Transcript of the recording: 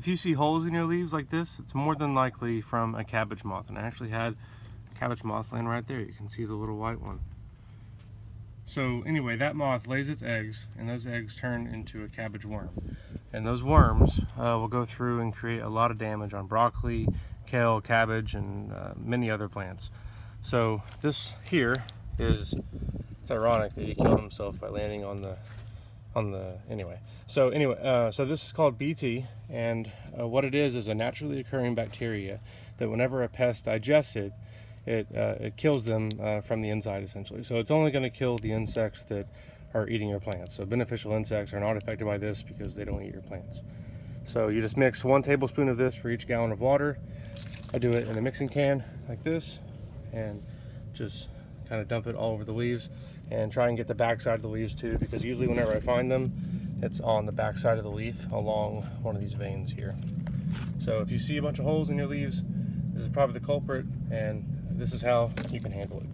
if you see holes in your leaves like this, it's more than likely from a cabbage moth. And I actually had cabbage moth laying right there. You can see the little white one. So anyway, that moth lays its eggs and those eggs turn into a cabbage worm. And those worms uh, will go through and create a lot of damage on broccoli, kale, cabbage, and uh, many other plants. So this here is, it's ironic that he killed himself by landing on the, on the, anyway. So anyway, uh, so this is called BT, and uh, what it is is a naturally occurring bacteria that whenever a pest digests it, it, uh, it kills them uh, from the inside essentially. So it's only going to kill the insects that are eating your plants. So beneficial insects are not affected by this because they don't eat your plants. So you just mix one tablespoon of this for each gallon of water. I do it in a mixing can like this and just kind of dump it all over the leaves and try and get the back side of the leaves too because usually whenever I find them it's on the back side of the leaf along one of these veins here. So if you see a bunch of holes in your leaves this is probably the culprit and this is how you can handle it.